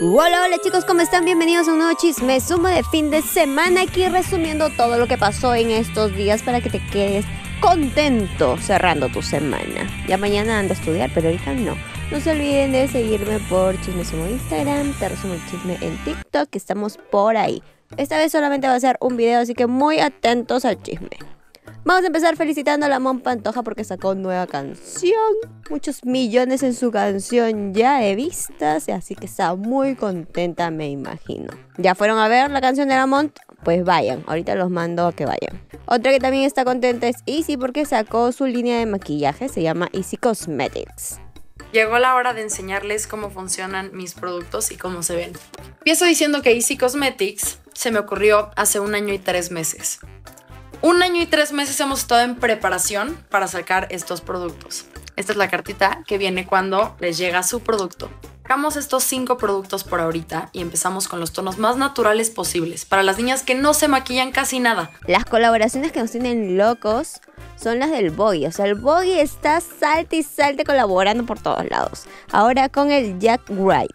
Hola, hola chicos, ¿cómo están? Bienvenidos a un nuevo chisme sumo de fin de semana aquí resumiendo todo lo que pasó en estos días para que te quedes contento cerrando tu semana. Ya mañana ando a estudiar, pero ahorita no. No se olviden de seguirme por Chisme Sumo Instagram, te resumo el chisme en TikTok, que estamos por ahí. Esta vez solamente va a ser un video, así que muy atentos al chisme. Vamos a empezar felicitando a la Mon Pantoja porque sacó nueva canción. Muchos millones en su canción ya de vistas, así que está muy contenta, me imagino. ¿Ya fueron a ver la canción de la Mont? Pues vayan, ahorita los mando a que vayan. Otra que también está contenta es Easy porque sacó su línea de maquillaje, se llama Easy Cosmetics. Llegó la hora de enseñarles cómo funcionan mis productos y cómo se ven. Empiezo diciendo que Easy Cosmetics se me ocurrió hace un año y tres meses. Un año y tres meses hemos estado en preparación para sacar estos productos. Esta es la cartita que viene cuando les llega su producto. Sacamos estos cinco productos por ahorita y empezamos con los tonos más naturales posibles para las niñas que no se maquillan casi nada. Las colaboraciones que nos tienen locos son las del Boy. O sea, el Boy está salte y salte colaborando por todos lados. Ahora con el Jack Wright.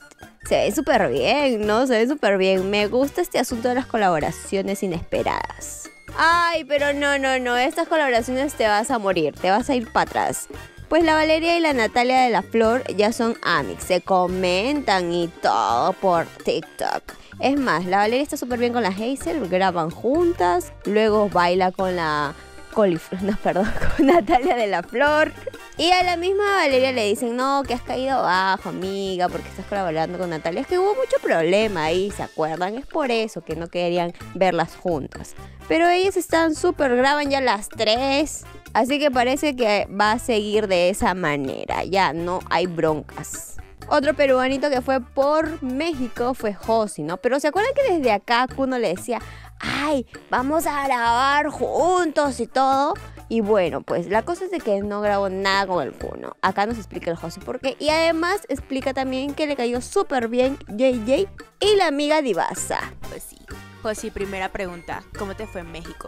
Se ve súper bien, ¿no? Se ve súper bien. Me gusta este asunto de las colaboraciones inesperadas. Ay, pero no, no, no. Estas colaboraciones te vas a morir, te vas a ir para atrás. Pues la Valeria y la Natalia de la Flor ya son amics, se comentan y todo por TikTok. Es más, la Valeria está súper bien con la Hazel, graban juntas, luego baila con la coliflor, perdón, con Natalia de la Flor. Y a la misma Valeria le dicen, no, que has caído abajo, amiga, porque estás colaborando con Natalia. Es que hubo mucho problema ahí, ¿se acuerdan? Es por eso que no querían verlas juntas. Pero ellas están súper, graban ya las tres. Así que parece que va a seguir de esa manera. Ya no hay broncas. Otro peruanito que fue por México fue Josi, ¿no? Pero ¿se acuerdan que desde acá Kuno le decía, ay, vamos a grabar juntos y todo? Y bueno, pues la cosa es de que no grabó nada con el Kuno. Acá nos explica el Josi por qué. Y además explica también que le cayó súper bien JJ y la amiga Divasa. Pues sí. Josi, primera pregunta. ¿Cómo te fue en México?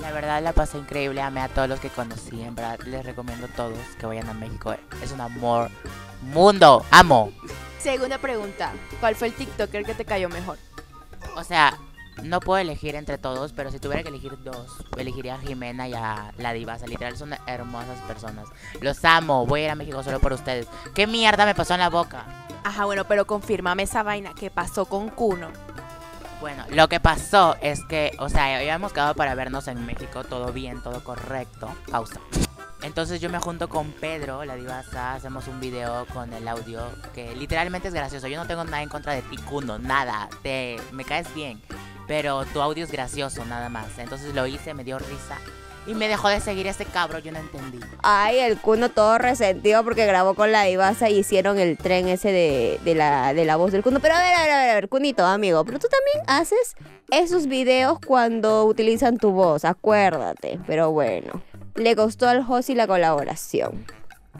La verdad la pasé increíble, amé a todos los que conocí, en verdad les recomiendo a todos que vayan a México, es un amor mundo, amo. Segunda pregunta, ¿cuál fue el TikToker que te cayó mejor? O sea, no puedo elegir entre todos, pero si tuviera que elegir dos, elegiría a Jimena y a la Divasa. Literal, son hermosas personas. Los amo, voy a ir a México solo por ustedes. ¿Qué mierda me pasó en la boca? Ajá, bueno, pero confírmame esa vaina que pasó con Kuno. Bueno, lo que pasó es que, o sea, habíamos quedado para vernos en México, todo bien, todo correcto. Pausa. Entonces yo me junto con Pedro, la divasa, hacemos un video con el audio que literalmente es gracioso. Yo no tengo nada en contra de ti, Kuno, nada. Te, me caes bien, pero tu audio es gracioso, nada más. Entonces lo hice, me dio risa y me dejó de seguir ese cabro, yo no entendí. Ay, el Kuno todo resentido porque grabó con la divasa y hicieron el tren ese de, la, de la voz del Kuno. Pero a ver, a ver, a ver, Kunito, amigo, pero tú también haces esos videos cuando utilizan tu voz, acuérdate. Pero bueno, le costó al Josi la colaboración.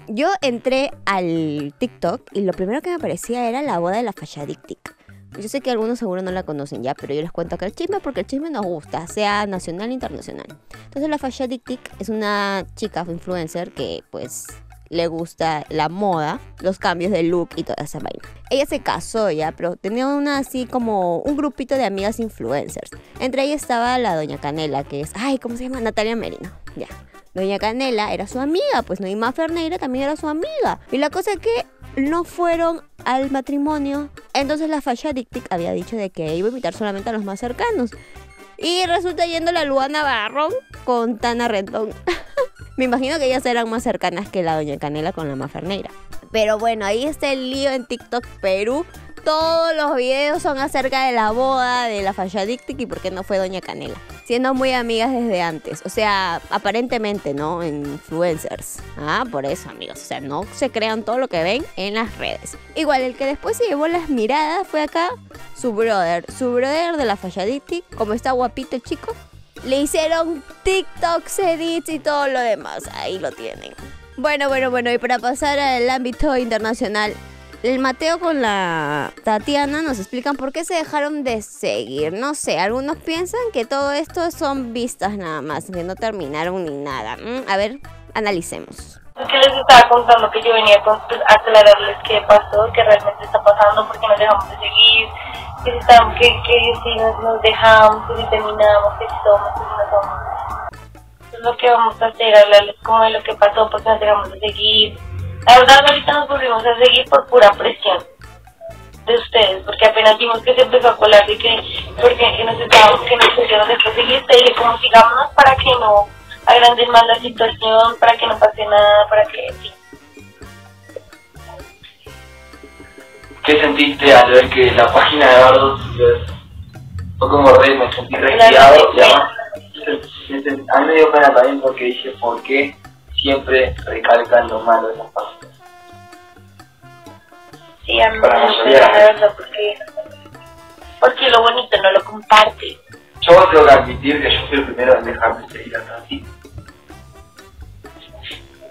Yo entré al TikTok y lo primero que me aparecía era la boda de la Fashadictic. Yo sé que algunos seguro no la conocen ya, pero yo les cuento acá el chisme porque el chisme nos gusta, sea nacional e internacional. Entonces la Fashion Tic es una chica influencer que pues le gusta la moda, los cambios de look y toda esa vaina. Ella se casó ya, pero tenía una así como un grupito de amigas influencers. Entre ellas estaba la doña Canela, que es, ay, ¿cómo se llama? Natalia Merino. Ya. Doña Canela era su amiga, pues Noima Ferneira también era su amiga. Y la cosa es que no fueron al matrimonio. Entonces la Fasha Dictic había dicho de que iba a invitar solamente a los más cercanos. Y resulta yendo la Luana Barrón con Tana Rendón. Me imagino que ellas eran más cercanas que la Doña Canela con la Maferneira. Pero bueno, ahí está el lío en TikTok Perú todos los videos son acerca de la boda de la Fashadictic y por qué no fue Doña Canela. Siendo muy amigas desde antes. O sea, aparentemente, ¿no? Influencers. Ah, por eso, amigos. O sea, no se crean todo lo que ven en las redes. Igual, el que después se llevó las miradas fue acá su brother. Su brother de la Fashadictic. Como está guapito el chico. Le hicieron TikToks, edits y todo lo demás. Ahí lo tienen. Bueno, bueno, bueno. Y para pasar al ámbito internacional, el Mateo con la Tatiana nos explican por qué se dejaron de seguir. No sé, algunos piensan que todo esto son vistas nada más, que no terminaron ni nada. Mm, a ver, analicemos. que les estaba contando que yo venía con, pues, a aclararles qué pasó, qué realmente está pasando, porque nos dejamos de seguir, que si, estamos, que, que si nos, nos dejamos, que si terminamos, que si somos, que si no somos. Eso es lo que vamos a hacer, hablarles como de lo que pasó, porque nos dejamos de seguir. La verdad, ahorita nos volvimos a seguir por pura presión de ustedes, porque apenas vimos que se empezó a colar y que, porque que nos estábamos, que nos pusieron después de seguir, te dije como sigámonos para que no agranden más la situación, para que no pase nada, para que. ¿Qué sentiste al ver que la página de Bardo fue como re, me sentí re La guiado y además a mí me dio pena también porque dije, ¿por qué siempre recalcan lo malo de las páginas? Sí, a mí me Para verdad, porque, porque lo bonito no lo comparte. Yo tengo que admitir que yo fui el primero en dejar de seguir a Tati.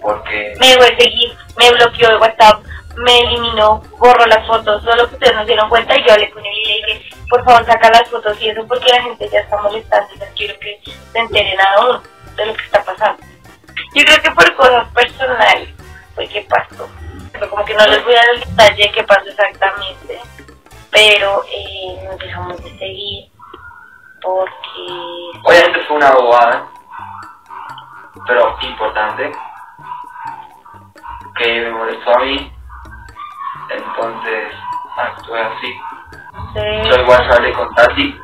Porque Me dejó de seguir, me bloqueó de WhatsApp, me eliminó, borró las fotos, solo que ustedes no se dieron cuenta y yo hablé con él y le dije, por favor saca las fotos y eso porque la gente ya está molestando y no quiero que se enteren aún de lo que está pasando. Yo creo que por cosas personales fue que pasó. Pero como que no les voy a dar el detalle de qué pasó exactamente, pero eh, nos dejamos de seguir porque obviamente fue una bobada, pero importante, que me molestó a mí, entonces actué así. se- Yo igual ya hablé con Tati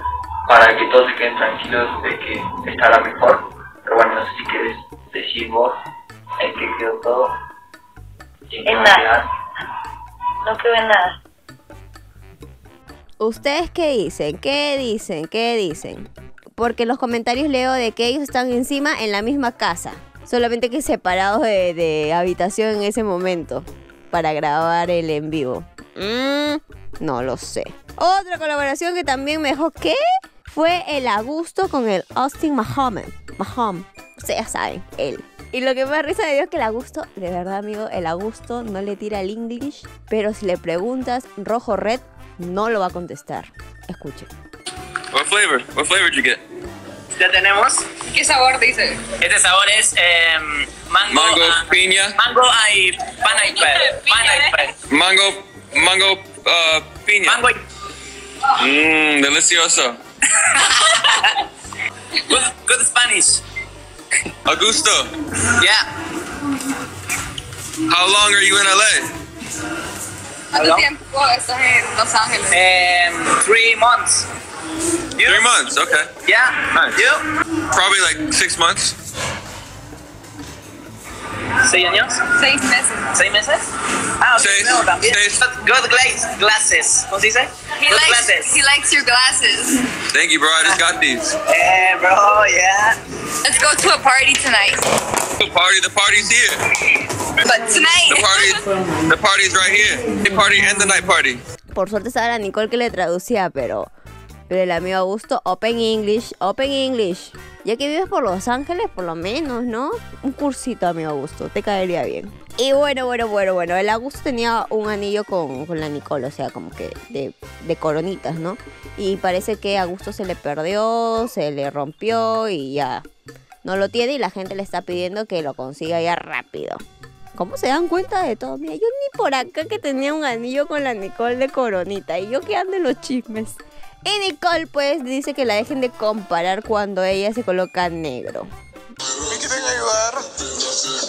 para que todos se queden tranquilos de que estará mejor. Pero bueno, no sé si quieres decir vos en qué quedó todo. en nada. no quedó en nada. ¿Ustedes qué dicen? ¿Qué dicen? ¿Qué dicen? Porque en los comentarios leo de que ellos están encima en la misma casa. Solamente que separados de, de habitación en ese momento. Para grabar el en vivo. Mm, no lo sé. Otra colaboración que también me dejó ¿qué? Fue el Augusto con el Austin Mahomet. Mahom. Ustedes ya saben, él. Y lo que me da risa de Dios es que el Augusto, de verdad amigo, el Augusto no le tira el English. Pero si le preguntas rojo red, no lo va a contestar. Escuchen. What flavor? What flavor did you get? Ya tenemos. ¿Qué sabor dice? Este sabor es em, mango, Mango, ah, piña, mango y pineapple. Pineapple. mango, mango, uh, piña. Mango y Mmm, delicioso. good, good Spanish. Augusto, Yeah. how long are you in LA? ¿Cuánto Hello? tiempo estás en Los Ángeles? Em, three months. You? Three months, okay. Yeah. Nice. You? Probably like six months. ¿Seis años? Seis meses. ¿Seis meses? Ah, ok, Seis. no, también. Seis. Good glaze, glasses. ¿Cómo se dice? He good likes, glasses. he likes your glasses. Thank you, bro. I just got these. Eh, bro, yeah. Let's go to a party tonight. The party, the party's here. But tonight. The party, the party's right here. The party and the night party. Por suerte estaba la Nicole que le traducía, pero, pero el amigo Augusto, Open English, Open English. Ya que vives por Los Ángeles, por lo menos, ¿no? Un cursito, amigo Augusto, te caería bien. Y bueno, bueno, bueno, bueno, el Augusto tenía un anillo con, con la Nicole, o sea, como que de, de coronitas, ¿no? Y parece que a Augusto se le perdió, se le rompió y ya no lo tiene y la gente le está pidiendo que lo consiga ya rápido. ¿Cómo se dan cuenta de todo? Mira, yo ni por acá que tenía un anillo con la Nicole de coronita y yo que ando en los chismes. Y Nicole pues dice que la dejen de comparar cuando ella se coloca negro. ¿Me quieren ayudar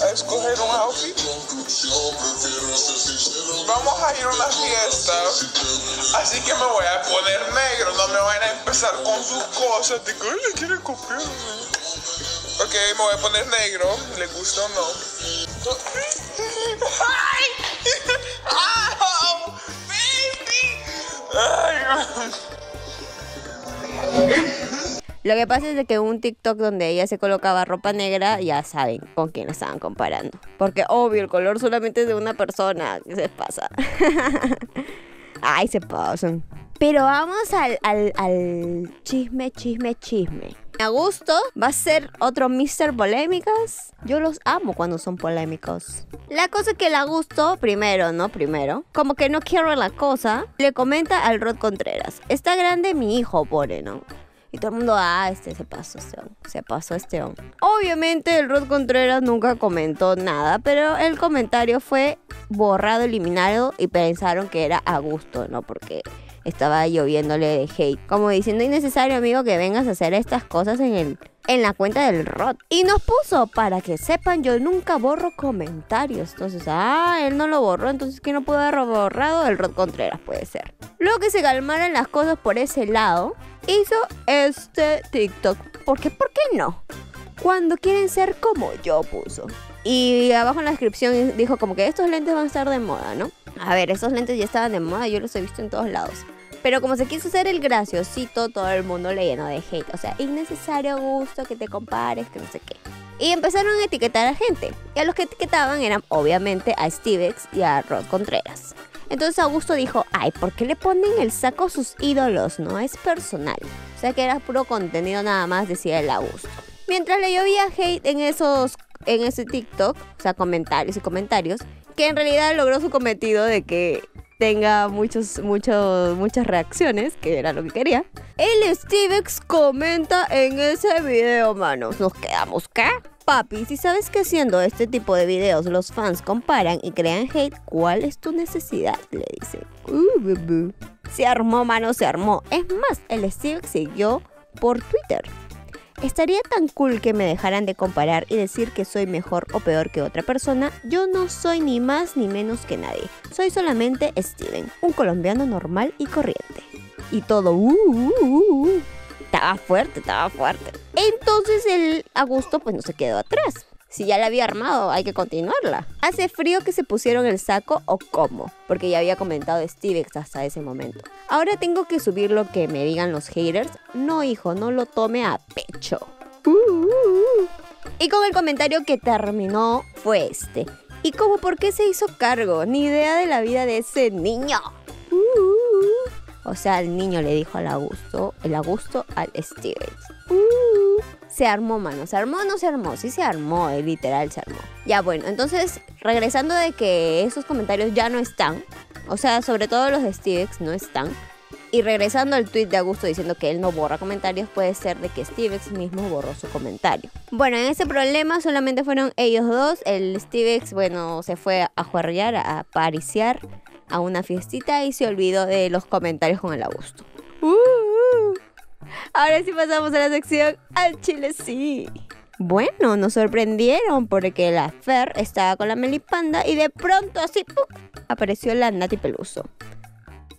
a escoger un outfit? Vamos a ir a una fiesta, así que me voy a poner negro. No me van a empezar con sus cosas de que "Ay, le quieren copiar. Ok, me voy a poner negro, le gusta o no. ¡Ay! ¡Baby! ¡Ay! Lo que pasa es de que un TikTok donde ella se colocaba ropa negra, ya saben con quién la estaban comparando. Porque obvio, el color solamente es de una persona. ¿Qué se pasa? Ay, se pasan. Pero vamos al, al, al chisme, chisme, chisme. Augusto va a ser otro Mr. Polémicas. Yo los amo cuando son polémicos. La cosa que el Augusto, primero, ¿no? Primero, como que no quiere la cosa, le comenta al Rod Contreras. Está grande mi hijo, pone, ¿no? Y todo el mundo, ah, este se pasó, este on, se pasó este on. Obviamente el Rod Contreras nunca comentó nada, pero el comentario fue borrado, eliminado y pensaron que era a gusto, ¿no? Porque estaba lloviéndole de hate. Como diciendo, innecesario, amigo, que vengas a hacer estas cosas en el en la cuenta del Rod. Y nos puso, para que sepan, yo nunca borro comentarios. Entonces, ah, él no lo borró, entonces ¿quién no puede haber borrado? El Rod Contreras puede ser. Luego que se calmaran las cosas por ese lado, hizo este TikTok. Porque, ¿por qué no? Cuando quieren ser como yo puso. Y abajo en la descripción dijo como que estos lentes van a estar de moda, ¿no? A ver, estos lentes ya estaban de moda, yo los he visto en todos lados. Pero como se quiso hacer el graciosito, todo el mundo le llenó de hate. O sea, innecesario gusto que te compares, que no sé qué. Y empezaron a etiquetar a gente. Y a los que etiquetaban eran obviamente a Stevex y a Rod Contreras. Entonces Augusto dijo, ay, ¿por qué le ponen el saco a sus ídolos? No es personal. O sea que era puro contenido nada más, decía el Augusto. Mientras le llovía hate en esos, en ese TikTok, o sea, comentarios y comentarios, que en realidad logró su cometido de que tenga muchos, muchos, muchas reacciones, que era lo que quería. El Stevex comenta en ese video, manos. Nos quedamos, ¿qué? Papi, si sabes que haciendo este tipo de videos los fans comparan y crean hate, ¿cuál es tu necesidad? Le dice. Uh. Se armó, mano, se armó. Es más, el Stevex siguió por Twitter. Estaría tan cool que me dejaran de comparar y decir que soy mejor o peor que otra persona. Yo no soy ni más ni menos que nadie. Soy solamente Steven, un colombiano normal y corriente. Y todo, uh, uh, uh, uh. Estaba fuerte, estaba fuerte. Entonces el Augusto pues no se quedó atrás. Si ya la había armado, hay que continuarla. ¿Hace frío que se pusieron el saco o cómo? Porque ya había comentado Stevex hasta ese momento. Ahora tengo que subir lo que me digan los haters. No, hijo, no lo tome a pecho. Y con el comentario que terminó fue este. ¿Y cómo por qué se hizo cargo? Ni idea de la vida de ese niño. O sea, el niño le dijo al Augusto, el Augusto al Stevens. Se armó, mano. ¿Se armó no se armó? Sí se armó, eh, literal se armó. Ya bueno, entonces, regresando de que esos comentarios ya no están, o sea, sobre todo los de Stevex no están. Y regresando al tweet de Augusto diciendo que él no borra comentarios, puede ser de que Stevex mismo borró su comentario. Bueno, en ese problema solamente fueron ellos dos. El Stevex, bueno, se fue a juerrear, a pariciar a una fiestita y se olvidó de los comentarios con el Augusto. Uh. Ahora sí pasamos a la sección al chile sí. Bueno, nos sorprendieron porque la Fer estaba con la Melipanda y de pronto así ¡pum! apareció la Nati Peluso.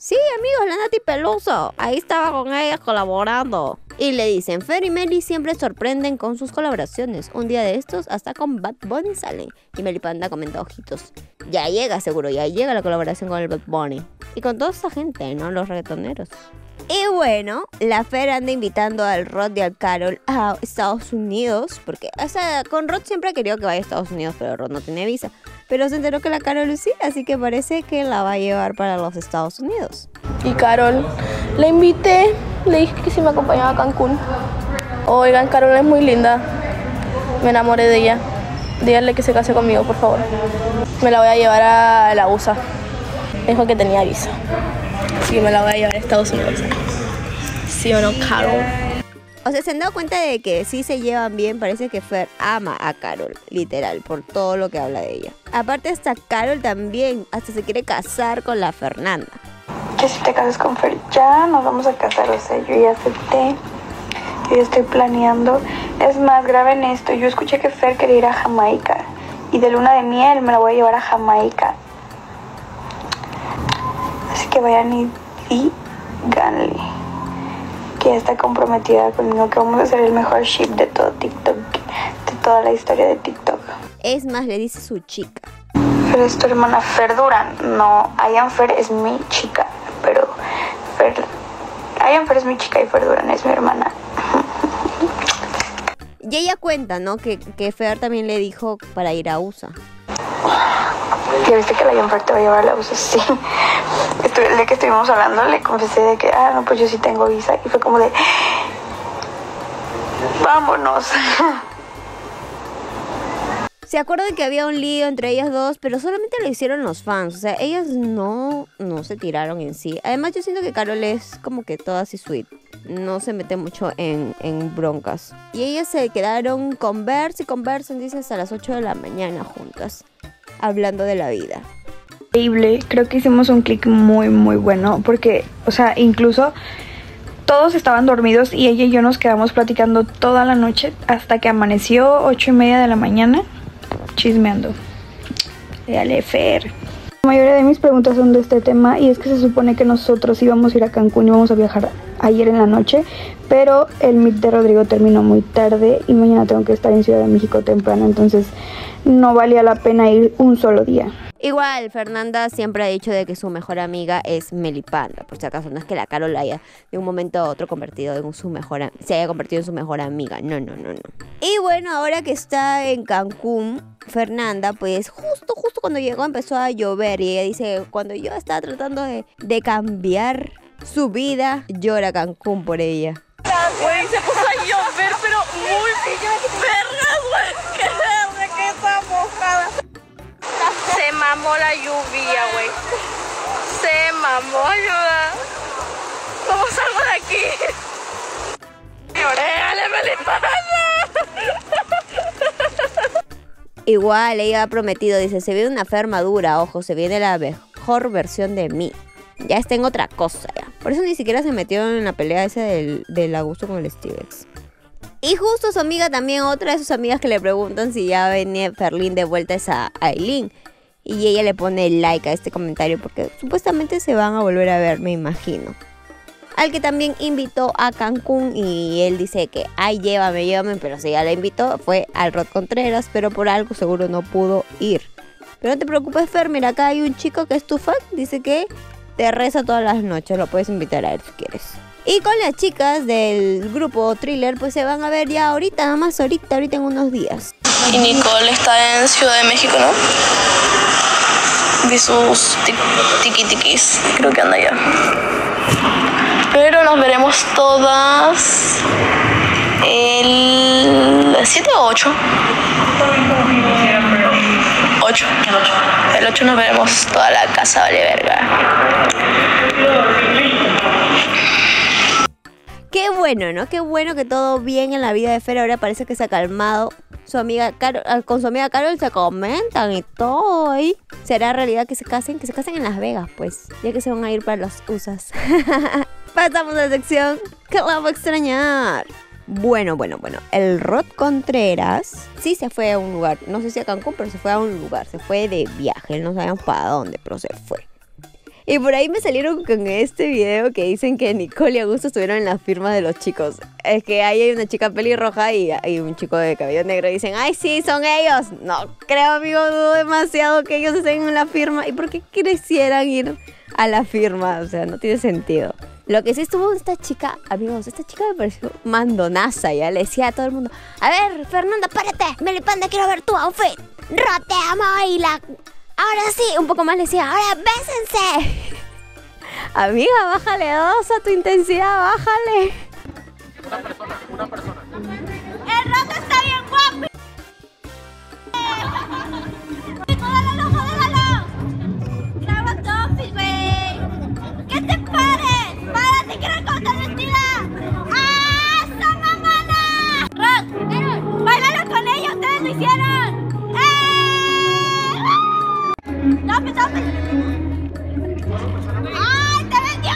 Sí, amigos, la Nati Peluso. Ahí estaba con ella colaborando. Y le dicen, Fer y Meli siempre sorprenden con sus colaboraciones. Un día de estos hasta con Bad Bunny salen. Y Melipanda comenta ojitos. Ya llega seguro, ya llega la colaboración con el Bad Bunny. Y con toda esa gente, ¿no? Los reggaetoneros. Y bueno, la Fer anda invitando al Rod y al Carol a Estados Unidos. Porque, o con Rod siempre ha querido que vaya a Estados Unidos, pero Rod no tiene visa. Pero se enteró que la Carol sí, así que parece que la va a llevar para los Estados Unidos. Y Carol, la invité, le dije que si me acompañaba a Cancún. Oigan, Carol es muy linda. Me enamoré de ella. Díganle que se case conmigo, por favor. Me la voy a llevar a la USA. Dijo que tenía visa. Que me la voy a llevar a Estados Unidos. ¿Sí o no, Carol? O sea, se han dado cuenta de que sí se llevan bien. Parece que Fer ama a Carol, literal, por todo lo que habla de ella. Aparte, hasta Carol también, hasta se quiere casar con la Fernanda. Que si te casas con Fer, ya nos vamos a casar. O sea, yo ya acepté. Yo ya estoy planeando. Es más, graben esto. Yo escuché que Fer quería ir a Jamaica. Y de luna de miel me la voy a llevar a Jamaica. Que vayan y díganle que ya está comprometida conmigo, que vamos a hacer el mejor ship de todo TikTok, de toda la historia de TikTok. Es más, le dice su chica. Fer es tu hermana Fer Duran. No, Ayan Fer es mi chica, pero Fer... Ayan Fer es mi chica y Fer Duran es mi hermana. Y ella cuenta, ¿no? Que, que Fer también le dijo para ir a USA. Ya viste que la Ayan Fer te va a llevar la USA, sí. Estu- El día que estuvimos hablando le confesé de que, ah, no, pues yo sí tengo visa. Y fue como de, vámonos. Se acuerdan que había un lío entre ellas dos, pero solamente lo hicieron los fans. O sea, ellas no, no se tiraron en sí. Además, yo siento que Carol es como que toda así sweet. no se mete mucho en, en broncas. Y ellas se quedaron conversan y conversan, dice, hasta las 8 de la mañana juntas, hablando de la vida. increíble. Creo que hicimos un clic muy, muy bueno. Porque, o sea, incluso todos estaban dormidos y ella y yo nos quedamos platicando toda la noche hasta que amaneció ocho y media de la mañana chismeando. Dale, Fer. La mayoría de mis preguntas son de este tema y es que se supone que nosotros íbamos a ir a Cancún y íbamos a viajar ayer en la noche, pero el meet de Rodrigo terminó muy tarde y mañana tengo que estar en Ciudad de México temprano, entonces no valía la pena ir un solo día. Igual, Fernanda siempre ha dicho de que su mejor amiga es Melipanda. Por si acaso, no es que la Carol la haya de un momento a otro convertido en su mejor se haya convertido en su mejor amiga. No, no, no, no. Y bueno, ahora que está en Cancún, Fernanda, pues justo, justo cuando llegó empezó a llover. Y ella dice, cuando yo estaba tratando de, de cambiar su vida, llora Cancún por ella. Güey, se puso a llover, pero muy mamó la lluvia, güey. Se mamó, ayuda. ¿Cómo salgo de aquí? ¡Órale, Igual, ella ha prometido, dice, se viene una fe armadura, ojo, se viene la mejor versión de mí. Ya está en otra cosa, ya. Por eso ni siquiera se metió en la pelea esa del, del Augusto con el Stevens. Y justo su amiga también, otra de sus amigas que le preguntan si ya venía Ferlín de vuelta es a Aileen. Y ella le pone like a este comentario porque supuestamente se van a volver a ver, me imagino. Al que también invitó a Cancún y él dice que, ay, llévame, llévame, pero si ya la invitó fue al Rod Contreras, pero por algo seguro no pudo ir. Pero no te preocupes, Fer, mira, acá hay un chico que es tu fan, dice que te reza todas las noches, lo puedes invitar a él si quieres. Y con las chicas del grupo Thriller, pues se van a ver ya ahorita, nada más ahorita, ahorita en unos días. Y Nicole está en Ciudad de México, ¿no? Vi sus tiquitiquis. Creo que anda allá. Pero nos veremos todas el 7 o 8. 8. El 8 nos veremos toda la casa, vale verga. Qué bueno, ¿no? Qué bueno que todo bien en la vida de Fer. Ahora parece que se ha calmado. Su amiga Carol, ah, con su amiga Carol se comentan y todo. Y será realidad que se casen, que se casen en Las Vegas, pues. Ya que se van a ir para los USAs. Pasamos a la sección que la a extrañar. Bueno, bueno, bueno. El Rod Contreras sí se fue a un lugar. No sé si a Cancún, pero se fue a un lugar. Se fue de viaje. No sabíamos para dónde, pero se fue. Y por ahí me salieron con este video que dicen que Nicole y Augusto estuvieron en la firma de los chicos. Es que ahí hay una chica pelirroja y hay un chico de cabello negro. Y dicen, ay, sí, son ellos. No creo, amigo, dudo demasiado que ellos estén en la firma. ¿Y por qué quisieran ir a la firma? O sea, no tiene sentido. Lo que sí estuvo esta chica, amigos, esta chica me pareció mandonaza, ya le decía a todo el mundo, a ver, Fernanda, párate, Melipanda, quiero ver tu outfit, roteamos y la... Ahora sí, un poco más le decía, ahora bésense. Amiga, bájale dos a tu intensidad, bájale. ¡Toffee, Toffee! ¡Ay, te vendió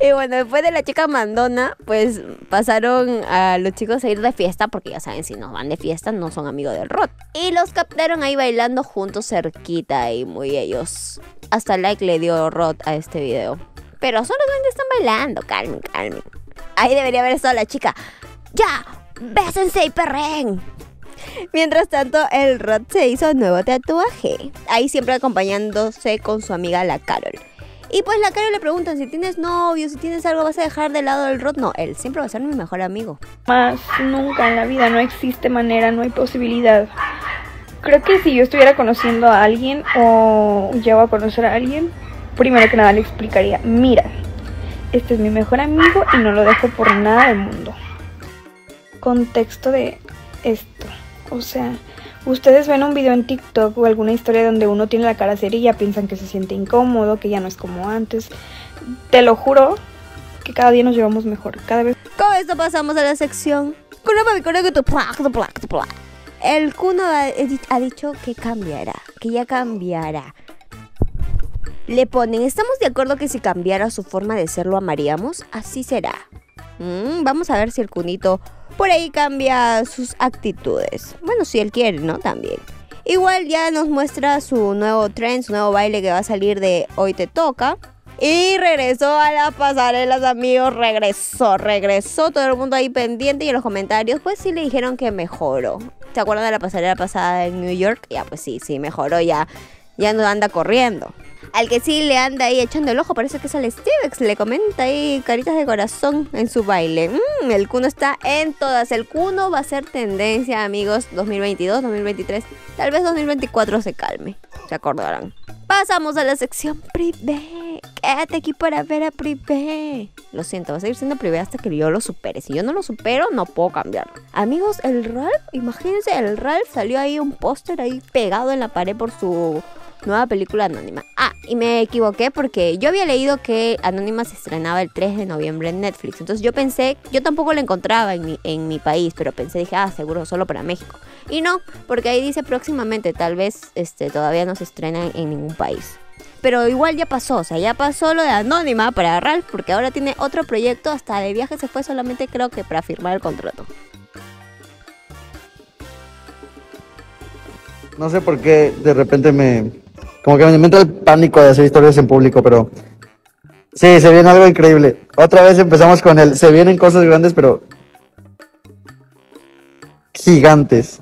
Y bueno, después de la chica mandona, pues pasaron a los chicos a ir de fiesta, porque ya saben, si no van de fiesta, no son amigos del Rod. Y los captaron ahí bailando juntos cerquita y muy ellos. Hasta like le dio Rod a este video. Pero solamente están bailando, calmen, calmen. Ahí debería haber estado la chica. ¡Ya! ¡Bésense y perren! Mientras tanto, el Rod se hizo un nuevo tatuaje. Ahí siempre acompañándose con su amiga la Carol. Y pues la Carol le preguntan si tienes novio, si tienes algo, vas a dejar de lado el Rod. No, él siempre va a ser mi mejor amigo. Más nunca en la vida, no existe manera, no hay posibilidad. Creo que si yo estuviera conociendo a alguien o llevo a conocer a alguien, primero que nada le explicaría, mira, este es mi mejor amigo y no lo dejo por nada del mundo. Contexto de esto. O sea, Ustedes ven un video en TikTok o alguna historia donde uno tiene la cara seria piensan que se siente incómodo, que ya no es como antes. Te lo juro que cada día nos llevamos mejor. Cada vez Con esto pasamos a la sección. El ha, ha dicho que cambiará, que ya cambiará. Le ponen, ¿estamos de acuerdo que si cambiara su forma de ser lo amaríamos? Así será. Mm, vamos a ver si el Cunito por ahí cambia sus actitudes. Bueno, si él quiere, ¿no? También. Igual ya nos muestra su nuevo trend, su nuevo baile que va a salir de Hoy Te Toca. Y regresó a las pasarelas, amigos. Regresó, regresó. Todo el mundo ahí pendiente y en los comentarios, pues sí le dijeron que mejoró. ¿Se acuerdan de la pasarela pasada en New York? Ya, pues sí, sí, mejoró. Ya, ya no anda corriendo. Al que sí le anda ahí echando el ojo, parece que es al Stevex. Le comenta ahí caritas de corazón en su baile. Mm, el Kuno está en todas. El Kuno va a ser tendencia, amigos. 2022, 2023. Tal vez 2024 se calme. Se acordarán. Pasamos a la sección privé. Quédate aquí para ver a privé. Lo siento, va a seguir siendo privé hasta que yo lo supere. Si yo no lo supero, no puedo cambiarlo. Amigos, el Ralph, imagínense, el Ralph salió ahí un póster ahí pegado en la pared por su nueva película Anónima. Ah, y me equivoqué porque yo había leído que Anónima se estrenaba el 3 de noviembre en Netflix. Entonces yo pensé, yo tampoco la encontraba en mi, en mi país, pero pensé, dije, ah, seguro solo para México. Y no, porque ahí dice próximamente, tal vez este, todavía no se estrena en ningún país. Pero igual ya pasó, o sea, ya pasó lo de Anónima para Ralph, porque ahora tiene otro proyecto, hasta de viaje se fue solamente creo que para firmar el contrato. No sé por qué de repente me. Como que me entra el pánico de hacer historias en público, pero. Sí, se viene algo increíble. Otra vez empezamos con el. Se vienen cosas grandes, pero. Gigantes.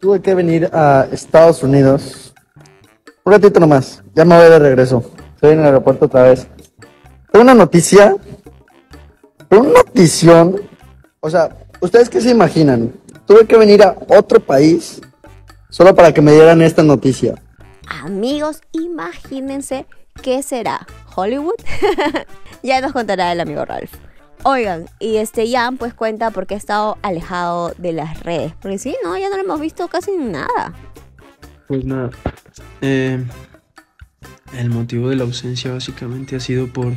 Tuve que venir a Estados Unidos. Un ratito nomás. Ya me voy de regreso. Estoy en el aeropuerto otra vez. Una noticia. Una notición. O sea, ¿ustedes qué se imaginan? Tuve que venir a otro país solo para que me dieran esta noticia. Amigos, imagínense qué será. ¿Hollywood? ya nos contará el amigo Ralph. Oigan, y este Jan pues cuenta porque ha estado alejado de las redes. Porque sí, no, ya no lo hemos visto casi nada. Pues nada. eh, el motivo de la ausencia básicamente ha sido por.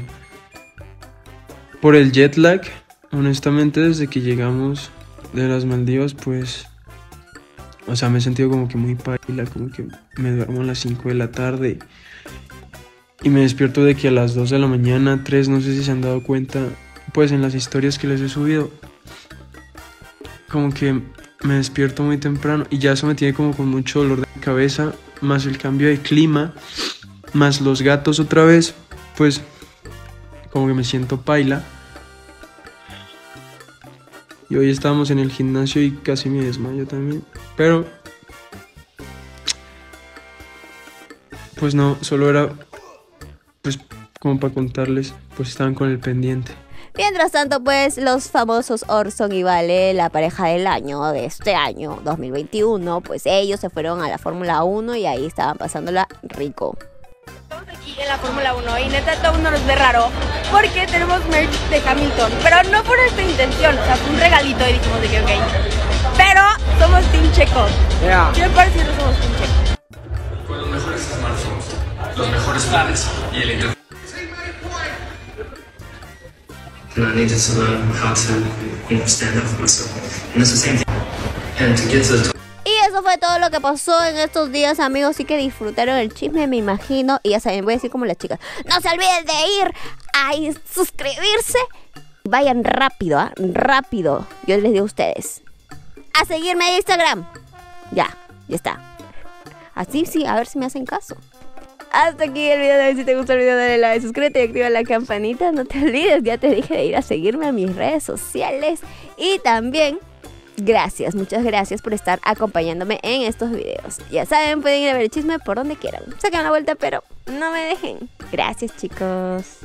por el jet lag. Honestamente, desde que llegamos de las Maldivas, pues. O sea, me he sentido como que muy paila, como que me duermo a las 5 de la tarde. Y me despierto de que a las 2 de la mañana, 3, no sé si se han dado cuenta, pues en las historias que les he subido. Como que me despierto muy temprano y ya eso me tiene como con mucho dolor de cabeza, más el cambio de clima, más los gatos otra vez, pues como que me siento paila. Y hoy estábamos en el gimnasio y casi me desmayo también. Pero... Pues no, solo era... Pues como para contarles, pues estaban con el pendiente. Mientras tanto, pues los famosos Orson y Vale, la pareja del año, de este año, 2021, pues ellos se fueron a la Fórmula 1 y ahí estaban pasándola rico. Aquí en la Fórmula 1 y neta todo mundo nos ve raro porque tenemos merch de Hamilton, pero no por esta intención, o sea, fue un regalito y dijimos de que ok. Pero somos Team Checo. Yeah. 100% somos Team Checo. Fue los mejores smartphones, los mejores planes y el internet. and I needed to learn how to, you know, stand up for myself. And it's the same thing. And to get to the top. Fue todo lo que pasó en estos días, amigos. Sí que disfrutaron el chisme, me imagino. Y ya saben, voy a decir como las chicas. No se olviden de ir a suscribirse. Vayan rápido, ¿ah? Rápido. Yo les digo a ustedes. A seguirme en Instagram. Ya, ya está. Así sí, a ver si me hacen caso. Hasta aquí el video de hoy. Si te gustó el video, dale like, suscríbete y activa la campanita. No te olvides, ya te dije de ir a seguirme a mis redes sociales. Y también, gracias, muchas gracias por estar acompañándome en estos videos. Ya saben, pueden ir a ver el chisme por donde quieran. Saquen la vuelta, pero no me dejen. Gracias, chicos.